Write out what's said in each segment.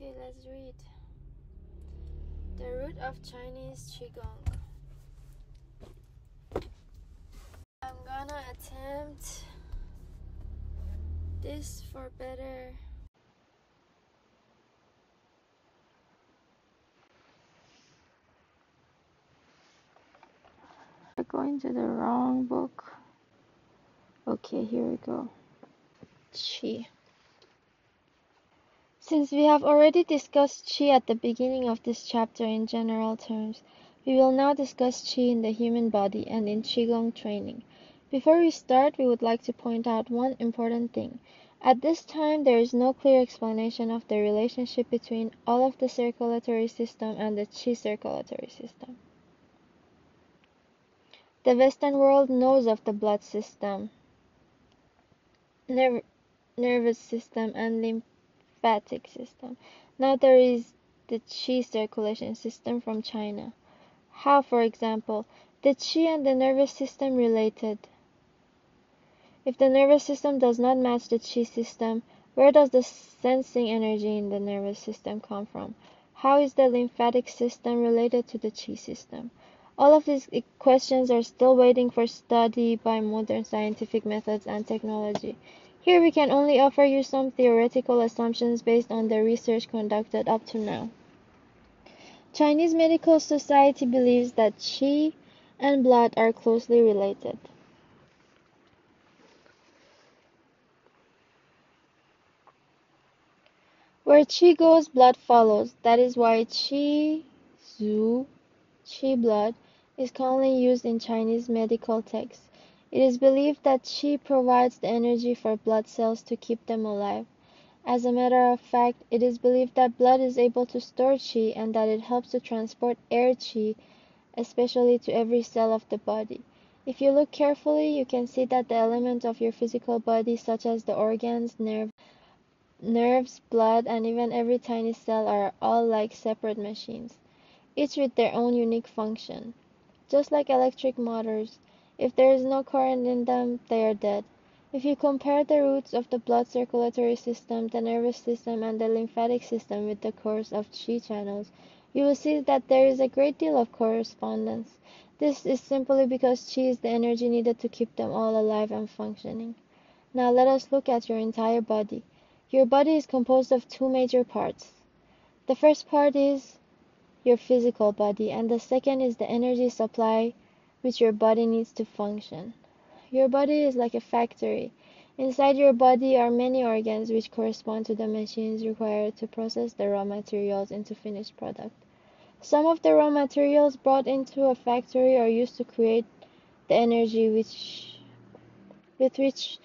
Okay, let's read. The root of Chinese Qigong. I'm gonna attempt this for better. We're going to the wrong book. Okay, here we go. Qi. Since we have already discussed Qi at the beginning of this chapter in general terms, we will now discuss Qi in the human body and in Qigong training. Before we start, we would like to point out one important thing. At this time, there is no clear explanation of the relationship between all of the circulatory system and the Qi circulatory system. The Western world knows of the blood system, nerv nervous system, and lymph lymphatic system. Now there is the qi circulation system from China. How, for example, the qi and the nervous system related? If the nervous system does not match the qi system, where does the sensing energy in the nervous system come from? How is the lymphatic system related to the qi system? All of these questions are still waiting for study by modern scientific methods and technology. Here we can only offer you some theoretical assumptions based on the research conducted up to now. Chinese Medical Society believes that qi and blood are closely related. Where qi goes, blood follows. That is why qi zu, qi blood, is commonly used in Chinese medical texts. It is believed that Qi provides the energy for blood cells to keep them alive. As a matter of fact, it is believed that blood is able to store Qi and that it helps to transport air Qi, especially to every cell of the body. If you look carefully, you can see that the elements of your physical body, such as the organs, nerve, nerves, blood, and even every tiny cell, are all like separate machines, each with their own unique function. Just like electric motors, if there is no current in them, they are dead. If you compare the routes of the blood circulatory system, the nervous system, and the lymphatic system with the course of Qi channels, you will see that there is a great deal of correspondence. This is simply because Qi is the energy needed to keep them all alive and functioning. Now let us look at your entire body. Your body is composed of two major parts. The first part is your physical body, and the second is the energy supply which your body needs to function. Your body is like a factory. Inside your body are many organs which correspond to the machines required to process the raw materials into finished product. Some of the raw materials brought into a factory are used to create the energy which, with which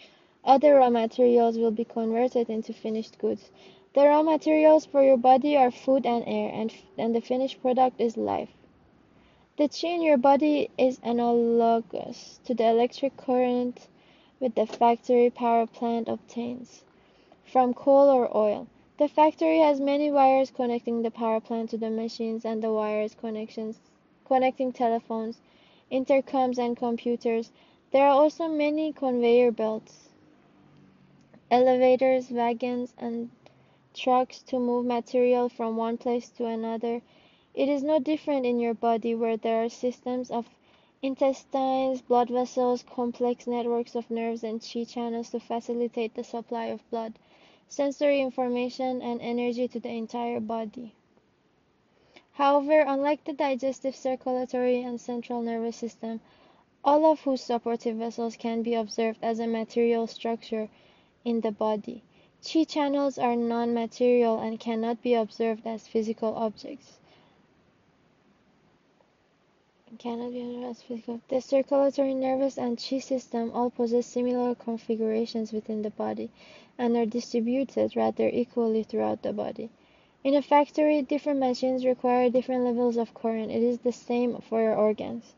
other raw materials will be converted into finished goods. The raw materials for your body are food and air, and, and the finished product is life. The Qi in your body is analogous to the electric current which the factory power plant obtains from coal or oil. The factory has many wires connecting the power plant to the machines and the wires connections connecting telephones, intercoms and computers. There are also many conveyor belts, elevators, wagons and trucks to move material from one place to another it is no different in your body where there are systems of intestines, blood vessels, complex networks of nerves and qi channels to facilitate the supply of blood, sensory information, and energy to the entire body. However, unlike the digestive, circulatory, and central nervous system, all of whose supportive vessels can be observed as a material structure in the body, qi channels are non-material and cannot be observed as physical objects The circulatory nervous and qi system all possess similar configurations within the body and are distributed rather equally throughout the body. In a factory, different machines require different levels of current. It is the same for your organs,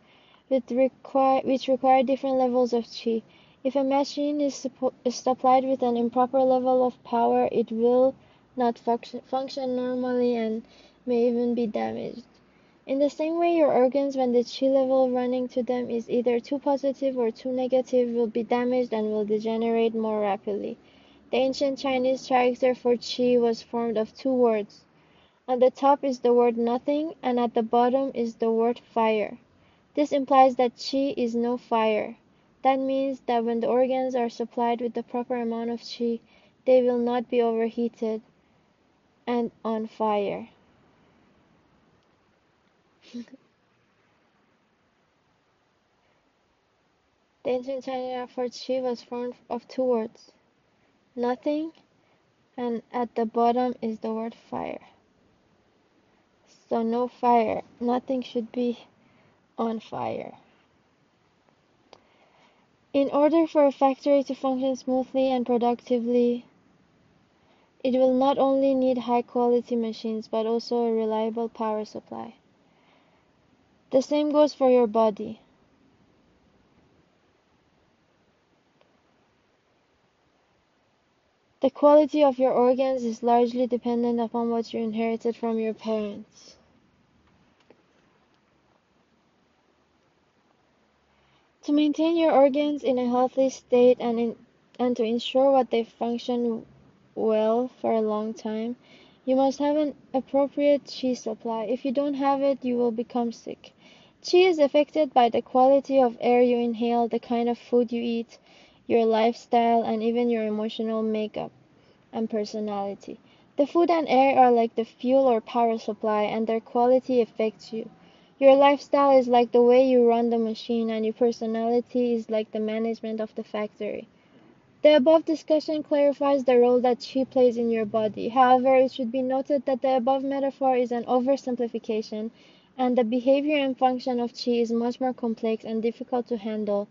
which require, which require different levels of qi. If a machine is, is supplied with an improper level of power, it will not function normally and may even be damaged. In the same way your organs when the qi level running to them is either too positive or too negative will be damaged and will degenerate more rapidly. The ancient Chinese character for qi was formed of two words. On the top is the word nothing and at the bottom is the word fire. This implies that qi is no fire. That means that when the organs are supplied with the proper amount of qi, they will not be overheated and on fire. The Chinese for qi was formed of two words, nothing, and at the bottom is the word fire. So no fire, nothing should be on fire. In order for a factory to function smoothly and productively, it will not only need high quality machines but also a reliable power supply. The same goes for your body. The quality of your organs is largely dependent upon what you inherited from your parents. To maintain your organs in a healthy state and, in, and to ensure that they function well for a long time, you must have an appropriate qi supply. If you don't have it, you will become sick. Qi is affected by the quality of air you inhale, the kind of food you eat, your lifestyle, and even your emotional makeup and personality. The food and air are like the fuel or power supply, and their quality affects you. Your lifestyle is like the way you run the machine, and your personality is like the management of the factory. The above discussion clarifies the role that qi plays in your body. However, it should be noted that the above metaphor is an oversimplification, and the behavior and function of qi is much more complex and difficult to handle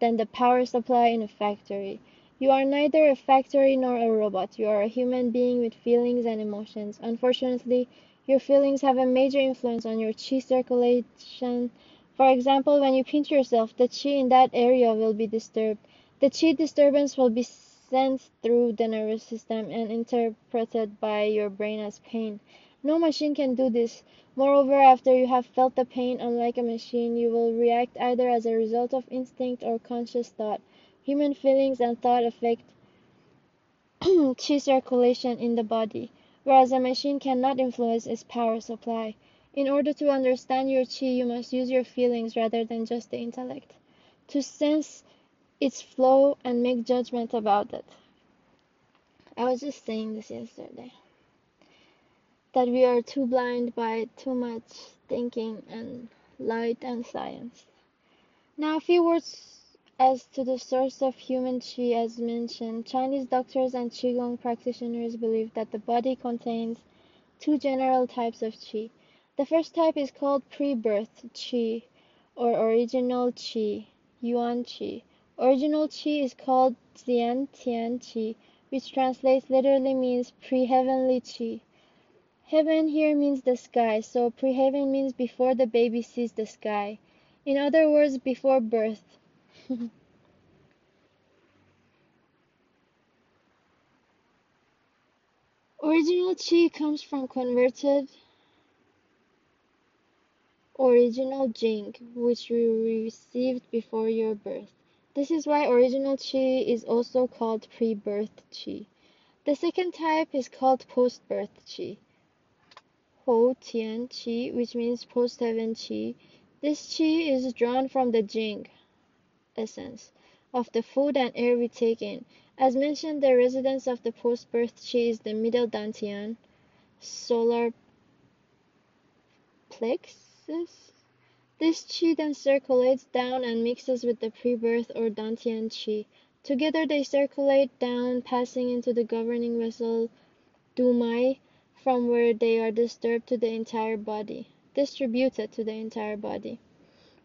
than the power supply in a factory. You are neither a factory nor a robot. You are a human being with feelings and emotions. Unfortunately, your feelings have a major influence on your qi circulation. For example, when you pinch yourself, the qi in that area will be disturbed. The qi disturbance will be sent through the nervous system and interpreted by your brain as pain. No machine can do this. Moreover, after you have felt the pain, unlike a machine, you will react either as a result of instinct or conscious thought. Human feelings and thought affect qi circulation in the body, whereas a machine cannot influence its power supply. In order to understand your qi, you must use your feelings rather than just the intellect, to sense its flow and make judgment about it. I was just saying this yesterday that we are too blind by too much thinking and light and science. Now, a few words as to the source of human qi as mentioned, Chinese doctors and qigong practitioners believe that the body contains two general types of qi. The first type is called pre-birth qi or original qi, yuan qi. Original qi is called Xian Tian qi, which translates literally means pre-heavenly qi. Heaven here means the sky, so pre-heaven means before the baby sees the sky. In other words, before birth. Original Qi comes from converted original Jing, which you received before your birth. This is why original Qi is also called pre-birth Qi. The second type is called post-birth Qi. Hou Tian Qi, which means post-heaven Qi. This Qi is drawn from the Jing essence of the food and air we take in. As mentioned, the residence of the post-birth qi is the middle dantian, solar plexus. This qi then circulates down and mixes with the pre-birth or dantian qi. Together they circulate down, passing into the governing vessel dumai, from where they are disturbed to the entire body, distributed to the entire body.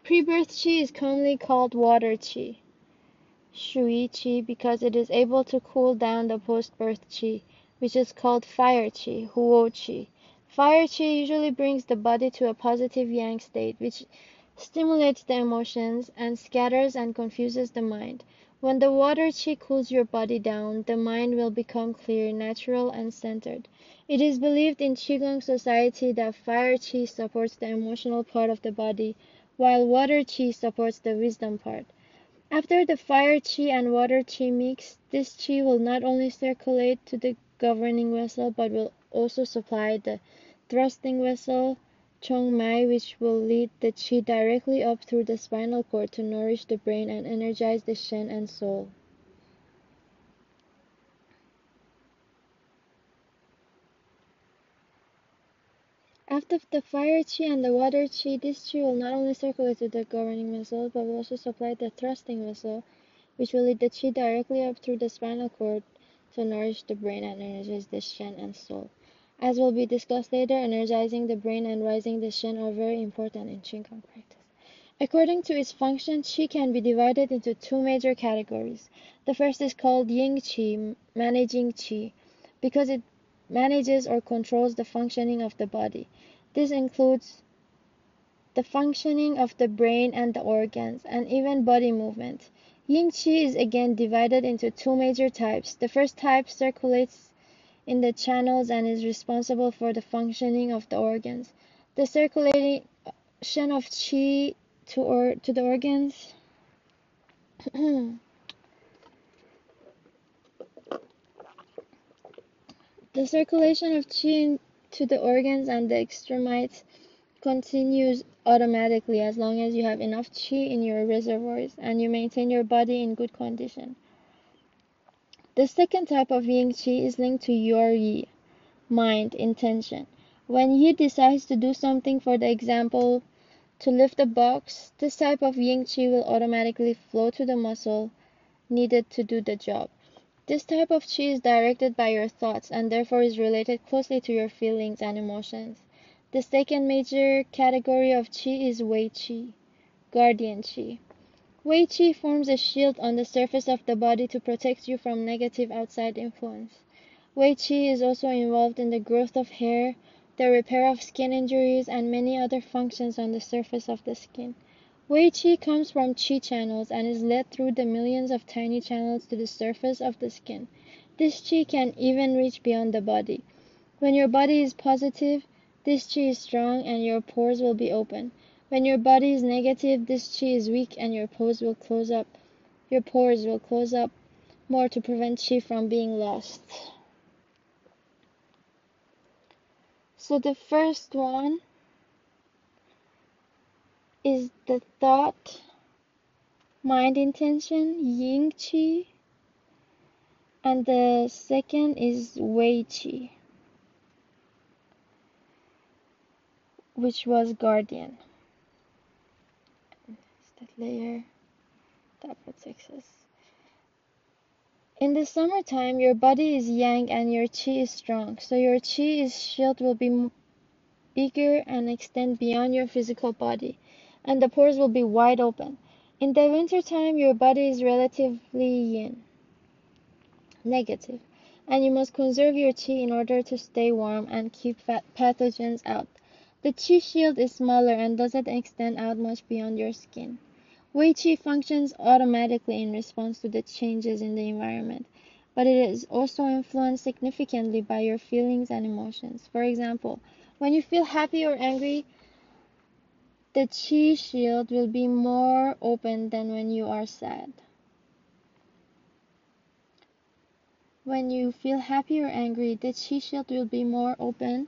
Pre-birth qi is commonly called water qi, shui qi, because it is able to cool down the post-birth qi, which is called fire qi, huo qi. Fire qi usually brings the body to a positive yang state, which stimulates the emotions and scatters and confuses the mind. When the water qi cools your body down, the mind will become clear, natural, and centered. It is believed in Qigong society that fire qi supports the emotional part of the body, while water qi supports the wisdom part. After the fire chi and water chi mix, this chi will not only circulate to the governing vessel but will also supply the thrusting vessel Chong Mai which will lead the chi directly up through the spinal cord to nourish the brain and energize the shen and soul. After the fire chi and the water chi, this chi will not only circulate to the governing vessel, but will also supply the thrusting vessel, which will lead the chi directly up through the spinal cord to nourish the brain and energize the shen and soul. As will be discussed later, energizing the brain and rising the shen are very important in Qigong practice. According to its function, Qi can be divided into two major categories. The first is called Ying Qi, managing Qi, because it manages or controls the functioning of the body. This includes the functioning of the brain and the organs, and even body movement. Ying Qi is again divided into two major types. The first type circulates in the channels and is responsible for the functioning of the organs. The circulation of Qi to, or, to the organs the circulation of Qi to the organs and the extremities continues automatically as long as you have enough qi in your reservoirs and you maintain your body in good condition. The second type of ying qi is linked to your yi, mind, intention. When yi decides to do something, for the example, to lift a box, this type of ying qi will automatically flow to the muscle needed to do the job. This type of qi is directed by your thoughts and therefore is related closely to your feelings and emotions. The second major category of qi is wei qi, guardian qi. Wei qi forms a shield on the surface of the body to protect you from negative outside influence. Wei qi is also involved in the growth of hair, the repair of skin injuries, and many other functions on the surface of the skin. Wei Qi comes from Qi channels and is led through the millions of tiny channels to the surface of the skin. This Qi can even reach beyond the body. When your body is positive, this Qi is strong and your pores will be open. When your body is negative, this Qi is weak and your pores will close up. Your pores will close up more to prevent Qi from being lost. So the first one is the thought, mind intention, ying qi, and the second is wei qi, which was guardian. Layer that protects us. In the summertime, your body is yang and your qi is strong, so your qi is shield will be bigger and extend beyond your physical body and the pores will be wide open. In the winter time, your body is relatively yin, negative, and you must conserve your qi in order to stay warm and keep pathogens out. The qi shield is smaller and doesn't extend out much beyond your skin. Qi functions automatically in response to the changes in the environment, but it is also influenced significantly by your feelings and emotions. For example, when you feel happy or angry, the chi shield will be more open than when you are sad. When you feel happy or angry, the chi shield will be more open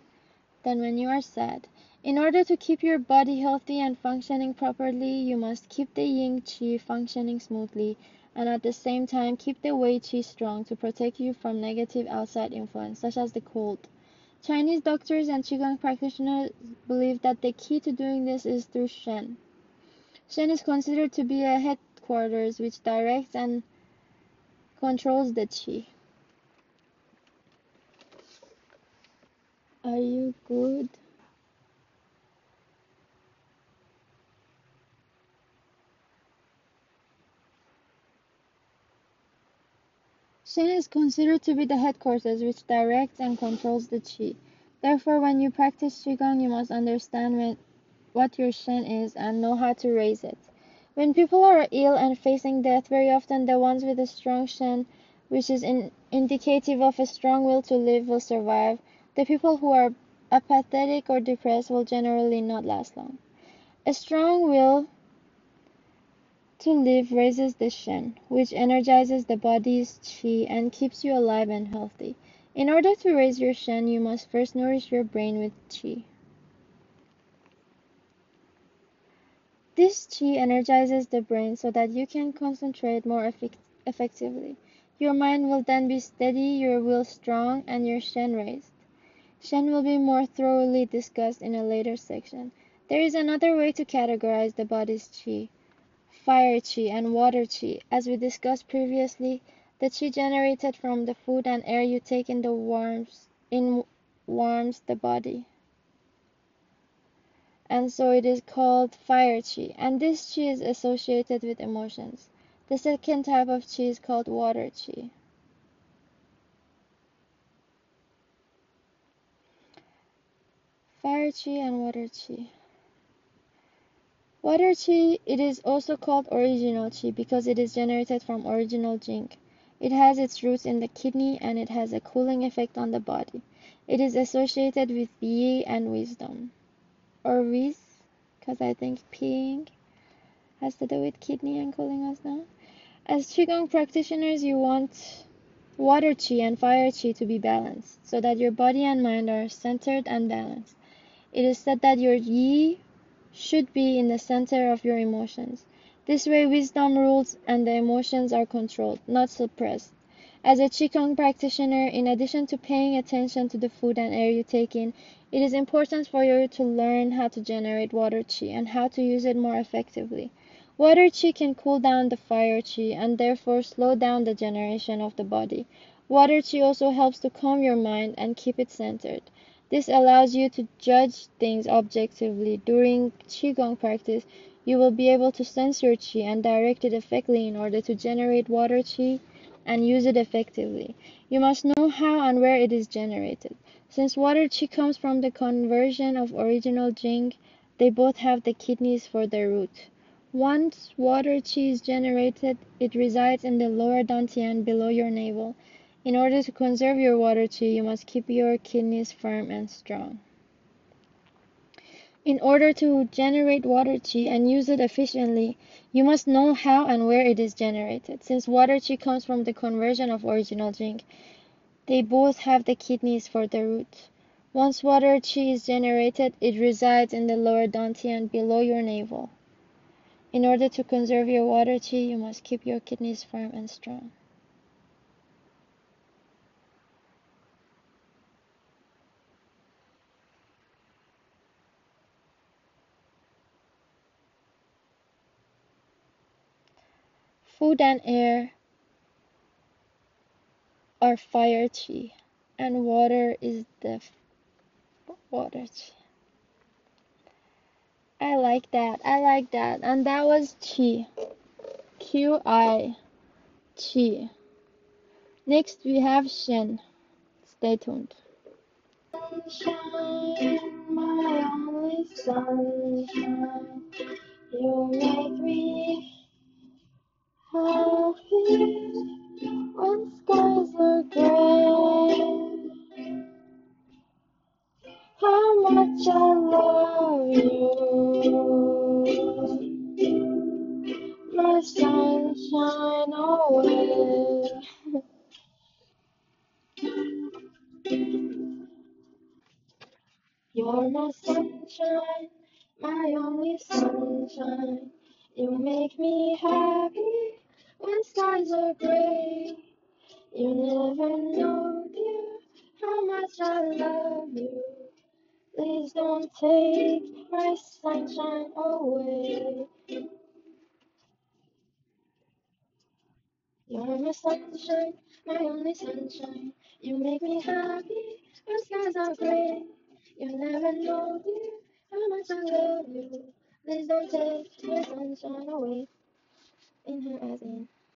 than when you are sad. In order to keep your body healthy and functioning properly, you must keep the ying qi functioning smoothly and at the same time keep the wei qi strong to protect you from negative outside influence such as the cold. Chinese doctors and Qigong practitioners believe that the key to doing this is through Shen. Shen is considered to be a headquarters which directs and controls the Qi. Are you good? Shen is considered to be the headquarters which directs and controls the Qi. Therefore, when you practice Qigong, you must understand when, what your Shen is and know how to raise it. When people are ill and facing death, very often the ones with a strong Shen, which is in, indicative of a strong will to live, will survive. The people who are apathetic or depressed will generally not last long. A strong will to live raises the Shen, which energizes the body's Qi and keeps you alive and healthy. In order to raise your Shen, you must first nourish your brain with Qi. This Qi energizes the brain so that you can concentrate more effect effectively. Your mind will then be steady, your will strong, and your Shen raised. Shen will be more thoroughly discussed in a later section. There is another way to categorize the body's Qi fire chi and water chi, As we discussed previously, the chi generated from the food and air you take in the warms in warms the body. And so it is called fire chi, And this chi is associated with emotions. The second type of chi is called water chi. Fire chi and water Qi. Water Qi, it is also called original Qi because it is generated from original Jing. It has its roots in the kidney and it has a cooling effect on the body. It is associated with Yi and wisdom. Or Wiz, because I think peeing has to do with kidney and cooling us down. As Qigong practitioners, you want water Qi and fire Qi to be balanced so that your body and mind are centered and balanced. It is said that your Yi should be in the center of your emotions. This way, wisdom rules and the emotions are controlled, not suppressed. As a Qigong practitioner, in addition to paying attention to the food and air you take in, it is important for you to learn how to generate water Qi and how to use it more effectively. Water Qi can cool down the fire Qi and therefore slow down the generation of the body. Water Qi also helps to calm your mind and keep it centered. This allows you to judge things objectively. During Qigong practice, you will be able to sense your Qi and direct it effectively in order to generate water Qi and use it effectively. You must know how and where it is generated. Since water Qi comes from the conversion of original Jing, they both have the kidneys for their root. Once water Qi is generated, it resides in the lower dantian below your navel. In order to conserve your water Qi, you must keep your kidneys firm and strong. In order to generate water Qi and use it efficiently, you must know how and where it is generated. Since water Qi comes from the conversion of original Jing, they both have the kidneys for the root. Once water Qi is generated, it resides in the lower dantian below your navel. In order to conserve your water Qi, you must keep your kidneys firm and strong. Food and air are fire Qi, and water is the water Qi. I like that. I like that. And that was Qi. Q I Qi. Next we have Shen. Stay tuned. Sunshine, my only sunshine. You make me happy when skies are gray. How much I love you, my sunshine always. You're my sunshine, my only sunshine. You make me happy when skies are gray. You never know, dear, how much I love you. Please don't take my sunshine away. You're my sunshine, my only sunshine. You make me happy when skies are gray. You never know, dear, how much I love you. Please don't take my sunshine away. In her as in.